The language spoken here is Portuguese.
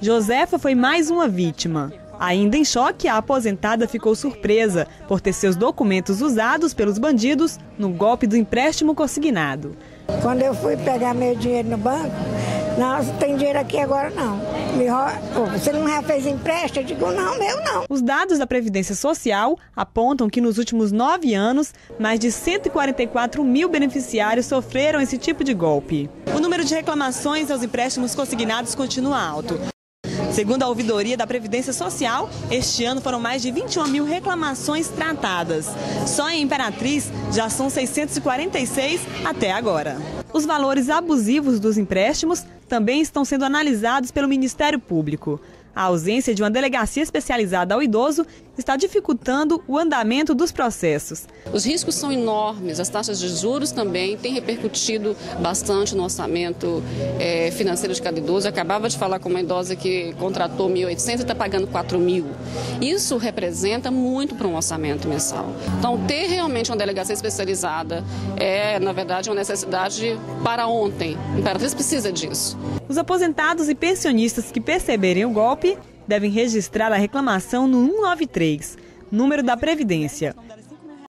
Josefa foi mais uma vítima. Ainda em choque, a aposentada ficou surpresa por ter seus documentos usados pelos bandidos no golpe do empréstimo consignado. Quando eu fui pegar meu dinheiro no banco, não, tem dinheiro aqui agora não. Você não já fez empréstimo? Eu digo, não, meu não. Os dados da Previdência Social apontam que nos últimos nove anos, mais de 144 mil beneficiários sofreram esse tipo de golpe. O número de reclamações aos empréstimos consignados continua alto. Segundo a ouvidoria da Previdência Social, este ano foram mais de 21 mil reclamações tratadas. Só em Imperatriz já são 646 até agora. Os valores abusivos dos empréstimos também estão sendo analisados pelo Ministério Público. A ausência de uma delegacia especializada ao idoso está dificultando o andamento dos processos. Os riscos são enormes, as taxas de juros também têm repercutido bastante no orçamento é, financeiro de cada idoso. Eu acabava de falar com uma idosa que contratou 1.800 e está pagando 4.000. Isso representa muito para um orçamento mensal. Então, ter realmente uma delegacia especializada é, na verdade, uma necessidade para ontem. O Imperatriz precisa disso. Os aposentados e pensionistas que perceberem o golpe devem registrar a reclamação no 193, número da Previdência.